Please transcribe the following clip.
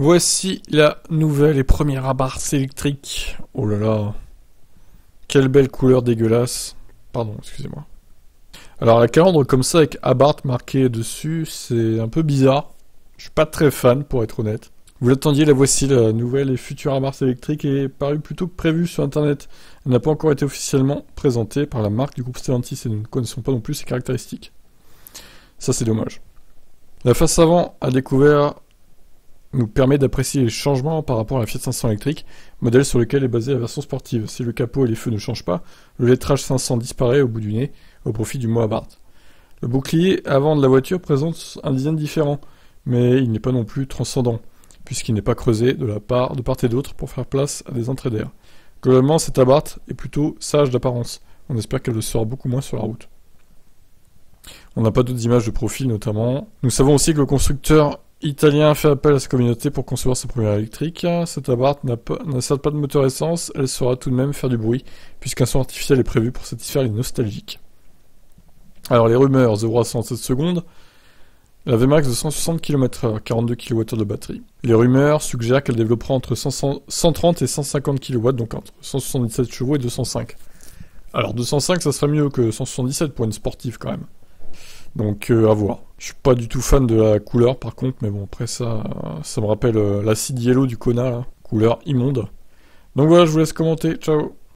Voici la nouvelle et première Abarth électrique. Oh là là. Quelle belle couleur dégueulasse. Pardon, excusez-moi. Alors la calandre comme ça avec Abarth marqué dessus, c'est un peu bizarre. Je suis pas très fan pour être honnête. Vous l'attendiez, la voici, la nouvelle et future Abarth électrique est parue plutôt que prévue sur internet. Elle n'a pas encore été officiellement présentée par la marque du groupe Stellantis et nous ne connaissons pas non plus ses caractéristiques. Ça c'est dommage. La face avant a découvert nous permet d'apprécier les changements par rapport à la Fiat 500 électrique, modèle sur lequel est basée la version sportive. Si le capot et les feux ne changent pas, le lettrage 500 disparaît au bout du nez, au profit du mot Abarth. Le bouclier avant de la voiture présente un design différent, mais il n'est pas non plus transcendant, puisqu'il n'est pas creusé de la part de part et d'autre pour faire place à des entrées d'air. Globalement, cette Abarth est plutôt sage d'apparence. On espère qu'elle le sera beaucoup moins sur la route. On n'a pas d'autres images de profil notamment. Nous savons aussi que le constructeur Italien fait appel à sa communauté pour concevoir sa première électrique. Cette Abarth n'a certes pas de moteur essence, elle saura tout de même faire du bruit, puisqu'un son artificiel est prévu pour satisfaire les nostalgiques. Alors les rumeurs, 0 à 107 secondes, la VMAX de 160 km/h, 42 kWh de batterie. Les rumeurs suggèrent qu'elle développera entre 130 et 150 kW, donc entre 177 chevaux et 205. Alors 205, ça serait mieux que 177 pour une sportive quand même. Donc euh, à voir. Je suis pas du tout fan de la couleur par contre, mais bon après ça, ça me rappelle euh, l'acide yellow du Kona, couleur immonde. Donc voilà, je vous laisse commenter. Ciao